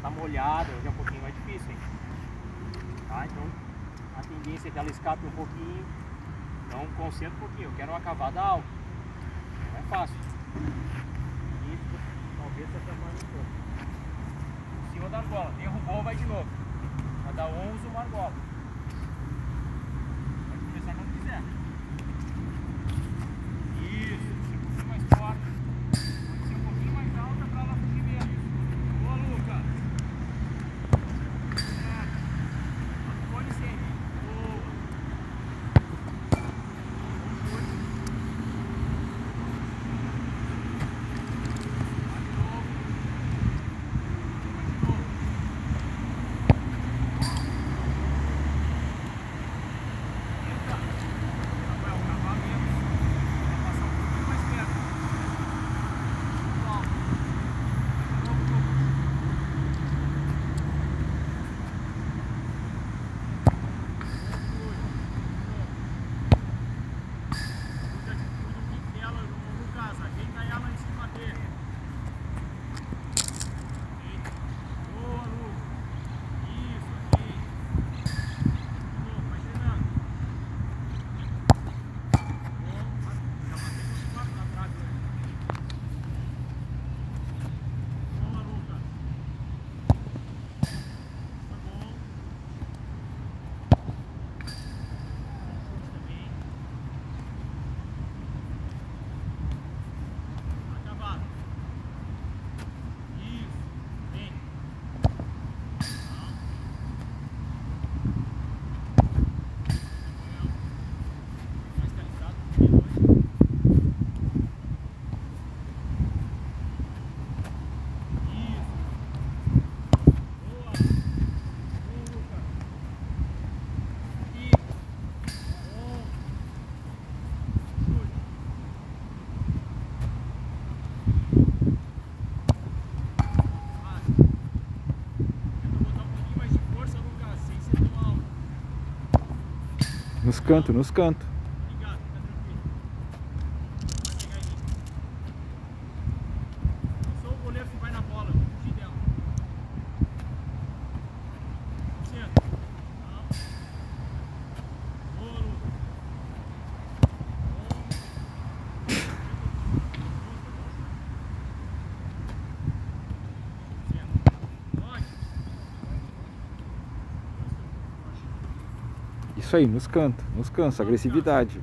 tá molhada, hoje é um pouquinho mais difícil, hein? Tá? Então a tendência é que ela escape um pouquinho. Então concentra um pouquinho, eu quero uma cavada alta. Não é fácil. Isso, talvez essa mão um pouco. Em cima da argola, derrubou, vai de novo. Cada 11 uma argola. Pode começar quando quiser. Nos cantos, nos cantos. isso aí, nos canta, nos cansa, agressividade.